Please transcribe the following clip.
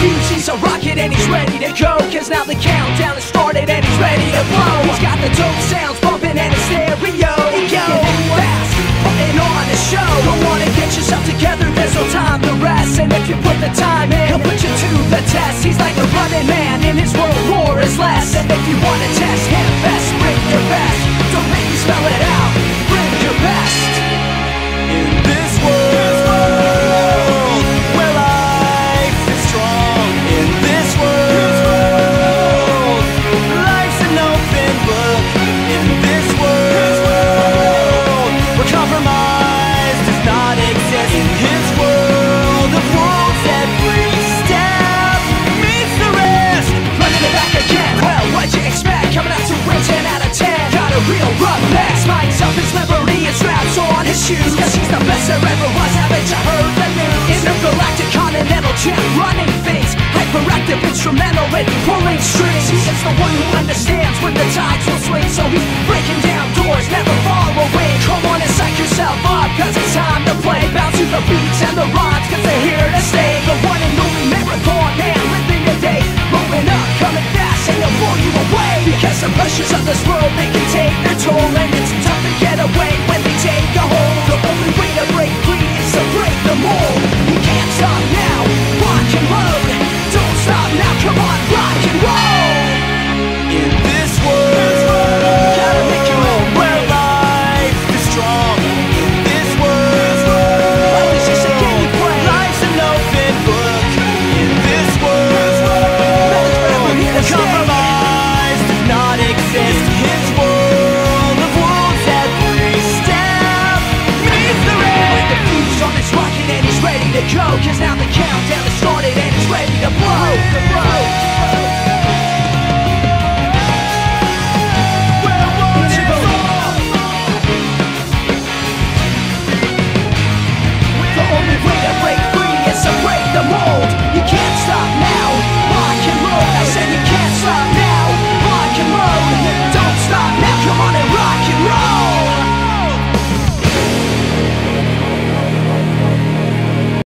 He's a rocket and he's ready to go. Cause now the countdown has started and he's ready to blow. He's got the dope sound. Rough neck. Up his liberty and straps on his shoes. Cause he's the best there ever was. Haven't you heard the news? Intergalactic continental champ running things. Hyperactive instrumental in pulling strings. He the one who understands when the tides will swing. So he's breaking down doors, never The pressures of this world, they can take their toll